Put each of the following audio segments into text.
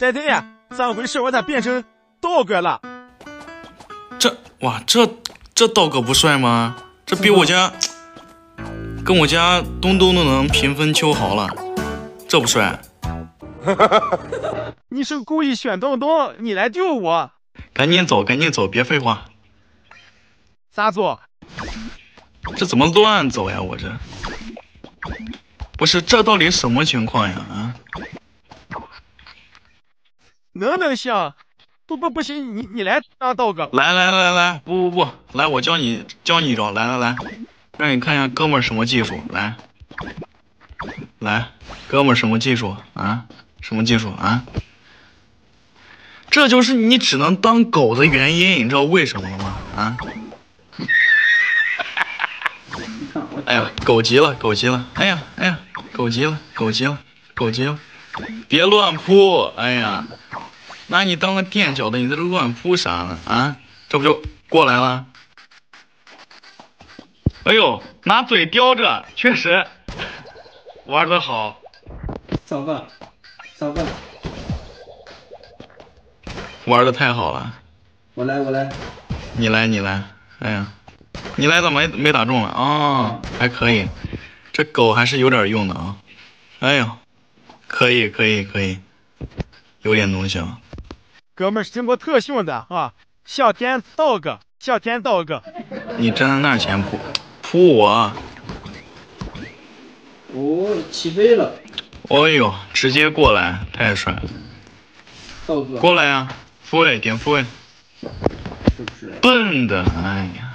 呆呆呀，咋回事？我咋变成道哥了？这哇，这这道哥不帅吗？这比我家跟我家东东都能平分秋毫了，这不帅？你是故意选东东，你来救我？赶紧走，赶紧走，别废话。咋走？这怎么乱走呀？我这不是这到底什么情况呀？啊？能能行？不不不行，你你来当道哥。来来来来，不不不，来我教你教你一招，来来来，让你看一下哥们什么技术，来来，哥们什么技术啊？什么技术啊？这就是你只能当狗的原因，你知道为什么吗？啊？哎呀，狗急了，狗急了！哎呀，哎呀，狗急了，狗急了，狗急了！别乱扑！哎呀，拿你当个垫脚的，你在这乱扑啥呢？啊？这不就过来了？哎呦，拿嘴叼着，确实玩的好。走吧，走吧，玩的太好了。我来，我来。你来，你来。哎呀。你来怎么没没打中啊？哦，还可以，这狗还是有点用的啊。哎呦，可以可以可以，有点东西啊。哥们儿经过特训的啊，向天道个，向天道个。你站在那儿前扑，扑我。哦，起飞了。哦呦，直接过来，太帅了。道哥。过来呀，复位，点复位。是不是？笨的，哎呀。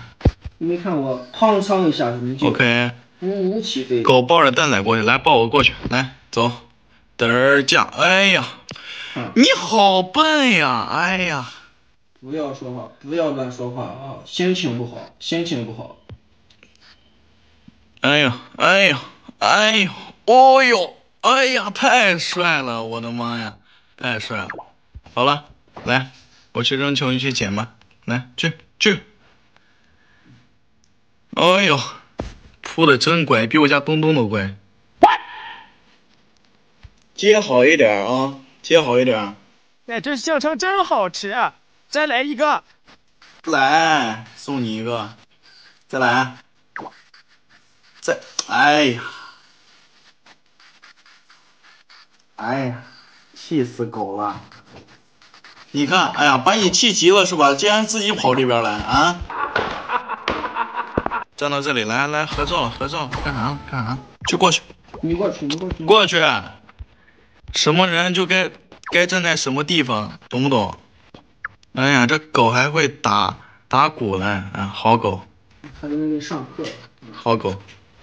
你没看我哐嘡一下你就 OK，呜呜起飞。狗抱着蛋仔过去，来抱我过去，来走，嘚儿驾，哎呀，你好笨呀，哎呀，不要说话，不要乱说话啊，心情不好，心情不好。哎呀，哎呀，哎呦，哦呦，哎呀，太帅了，我的妈呀，太帅了。好了，来，我去扔球，你去捡吧，来，去去。哎呦，扑的真乖，比我家东东都乖。接好一点啊，接好一点。哎，这香肠真好吃，啊再来一个。来，送你一个。再来。再，哎呀，哎呀，气死狗了！你看，哎呀，把你气急了是吧？竟然自己跑这边来啊！站到这里来来合照合照干啥干啥？去过去，你过去你过去过去。什么人就该该站在什么地方，懂不懂？哎呀，这狗还会打打鼓呢，啊，好狗。还在那里上课。好狗。